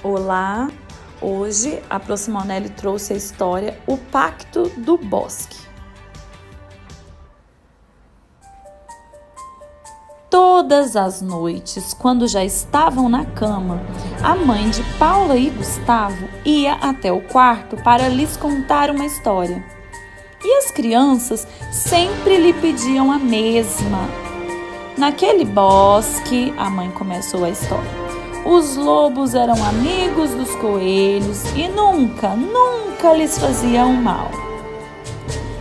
Olá! Hoje a Procimonelli trouxe a história O Pacto do Bosque. Todas as noites, quando já estavam na cama, a mãe de Paula e Gustavo ia até o quarto para lhes contar uma história. E as crianças sempre lhe pediam a mesma. Naquele bosque, a mãe começou a história. Os lobos eram amigos dos coelhos e nunca, nunca lhes faziam mal.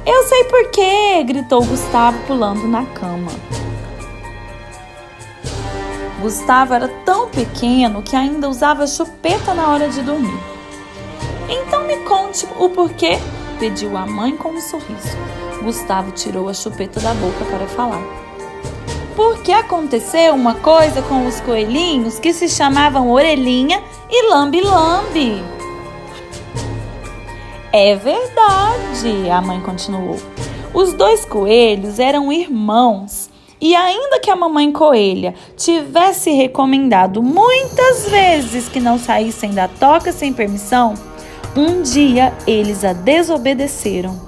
Eu sei por quê, gritou Gustavo pulando na cama. Gustavo era tão pequeno que ainda usava chupeta na hora de dormir. Então me conte o porquê, pediu a mãe com um sorriso. Gustavo tirou a chupeta da boca para falar porque aconteceu uma coisa com os coelhinhos que se chamavam Orelhinha e Lambi Lambi. É verdade, a mãe continuou. Os dois coelhos eram irmãos. E ainda que a mamãe coelha tivesse recomendado muitas vezes que não saíssem da toca sem permissão, um dia eles a desobedeceram.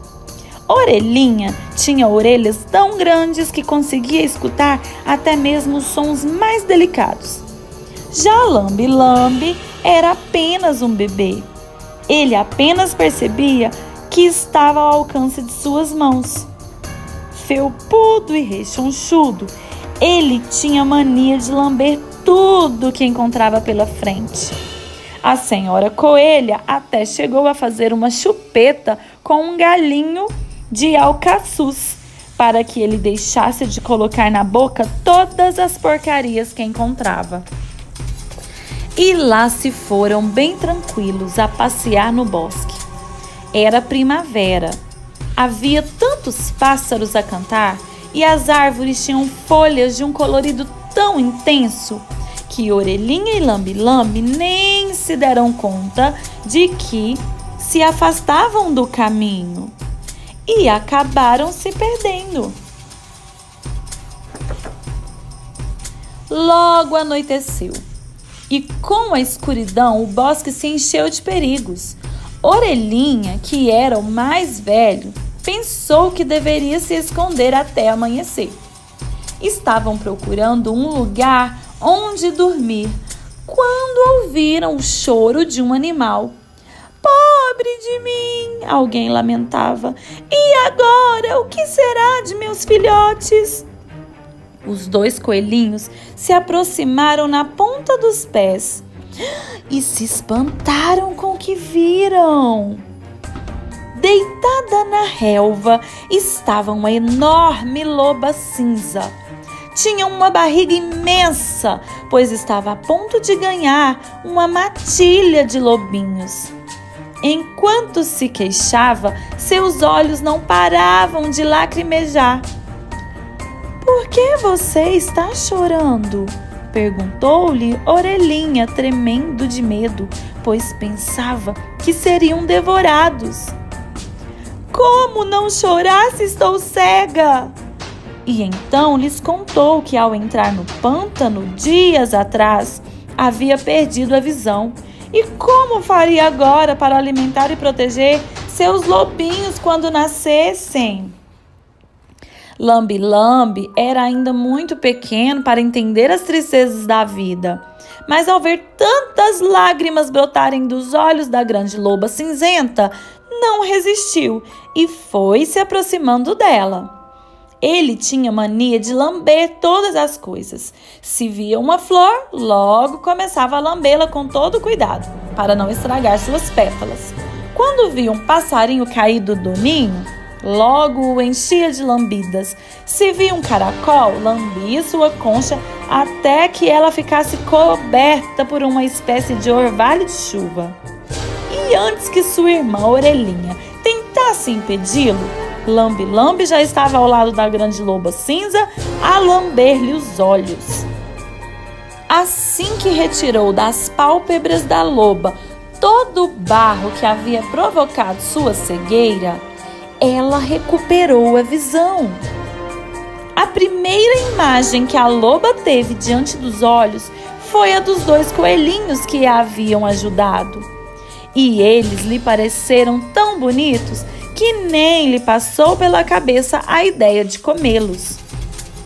Orelhinha tinha orelhas tão grandes que conseguia escutar até mesmo os sons mais delicados. Já Lambi Lambi era apenas um bebê. Ele apenas percebia que estava ao alcance de suas mãos. Felpudo e rechonchudo, ele tinha mania de lamber tudo que encontrava pela frente. A senhora coelha até chegou a fazer uma chupeta com um galinho de alcaçuz, para que ele deixasse de colocar na boca todas as porcarias que encontrava. E lá se foram bem tranquilos a passear no bosque. Era primavera. Havia tantos pássaros a cantar e as árvores tinham folhas de um colorido tão intenso que Orelhinha e Lambi-Lambi nem se deram conta de que se afastavam do caminho e acabaram se perdendo. Logo anoiteceu e com a escuridão o bosque se encheu de perigos. Orelhinha, que era o mais velho, pensou que deveria se esconder até amanhecer. Estavam procurando um lugar onde dormir quando ouviram o choro de um animal. Pobre de mim! Alguém lamentava. E agora? O que será de meus filhotes? Os dois coelhinhos se aproximaram na ponta dos pés e se espantaram com o que viram. Deitada na relva estava uma enorme loba cinza. Tinha uma barriga imensa, pois estava a ponto de ganhar uma matilha de lobinhos. Enquanto se queixava, seus olhos não paravam de lacrimejar. Por que você está chorando? perguntou-lhe Orelhinha, tremendo de medo, pois pensava que seriam devorados. Como não chorar se estou cega? E então lhes contou que ao entrar no pântano dias atrás havia perdido a visão e como faria agora para alimentar e proteger seus lobinhos quando nascessem? Lambi Lambi era ainda muito pequeno para entender as tristezas da vida. Mas ao ver tantas lágrimas brotarem dos olhos da grande loba cinzenta, não resistiu e foi se aproximando dela. Ele tinha mania de lamber todas as coisas. Se via uma flor, logo começava a lambê-la com todo cuidado, para não estragar suas pétalas. Quando via um passarinho caído do ninho, logo o enchia de lambidas. Se via um caracol, lambia sua concha até que ela ficasse coberta por uma espécie de orvalho de chuva. E antes que sua irmã Orelhinha tentasse impedi-lo, Lambi Lambi já estava ao lado da grande loba cinza a lamber-lhe os olhos. Assim que retirou das pálpebras da loba todo o barro que havia provocado sua cegueira, ela recuperou a visão. A primeira imagem que a loba teve diante dos olhos foi a dos dois coelhinhos que a haviam ajudado. E eles lhe pareceram tão bonitos que nem lhe passou pela cabeça a ideia de comê-los.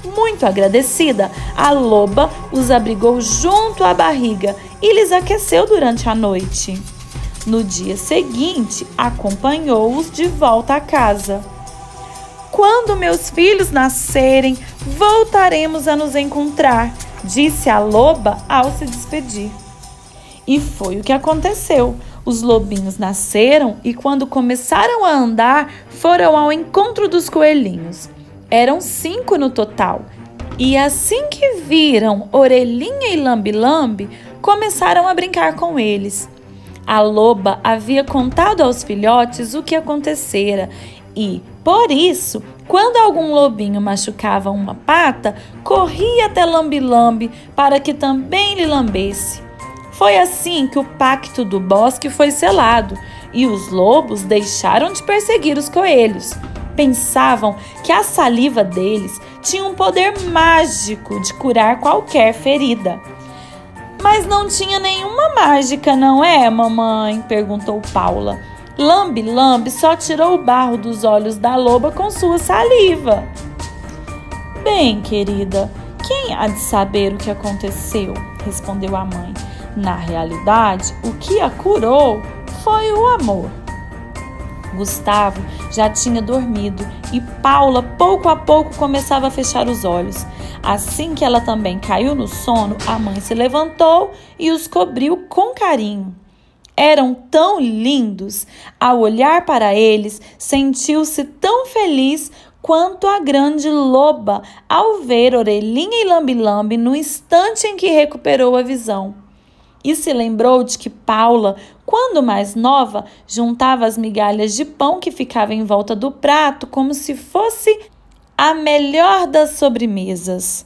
Muito agradecida, a loba os abrigou junto à barriga e lhes aqueceu durante a noite. No dia seguinte, acompanhou-os de volta à casa. Quando meus filhos nascerem, voltaremos a nos encontrar, disse a loba ao se despedir. E foi o que aconteceu. Os lobinhos nasceram e, quando começaram a andar, foram ao encontro dos coelhinhos. Eram cinco no total. E assim que viram Orelhinha e Lambi-Lambi, começaram a brincar com eles. A loba havia contado aos filhotes o que acontecera e, por isso, quando algum lobinho machucava uma pata, corria até Lambi-Lambi para que também lhe lambesse. Foi assim que o pacto do bosque foi selado e os lobos deixaram de perseguir os coelhos pensavam que a saliva deles tinha um poder mágico de curar qualquer ferida. Mas não tinha nenhuma mágica, não é, mamãe? perguntou Paula. Lambe Lambe só tirou o barro dos olhos da loba com sua saliva. Bem, querida, quem há de saber o que aconteceu? respondeu a mãe. Na realidade, o que a curou foi o amor. Gustavo já tinha dormido e Paula, pouco a pouco, começava a fechar os olhos. Assim que ela também caiu no sono, a mãe se levantou e os cobriu com carinho. Eram tão lindos! Ao olhar para eles, sentiu-se tão feliz quanto a grande loba ao ver Orelhinha e Lambi-Lambi no instante em que recuperou a visão e se lembrou de que Paula, quando mais nova, juntava as migalhas de pão que ficavam em volta do prato como se fosse a melhor das sobremesas.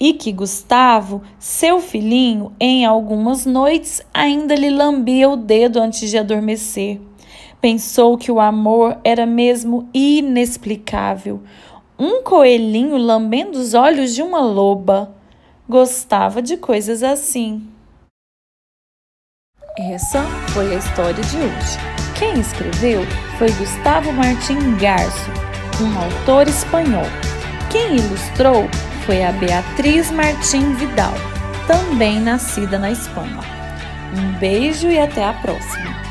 E que Gustavo, seu filhinho, em algumas noites ainda lhe lambia o dedo antes de adormecer. Pensou que o amor era mesmo inexplicável. Um coelhinho lambendo os olhos de uma loba. Gostava de coisas assim. Essa foi a história de hoje. Quem escreveu foi Gustavo Martim Garço, um autor espanhol. Quem ilustrou foi a Beatriz Martim Vidal, também nascida na Espanha. Um beijo e até a próxima!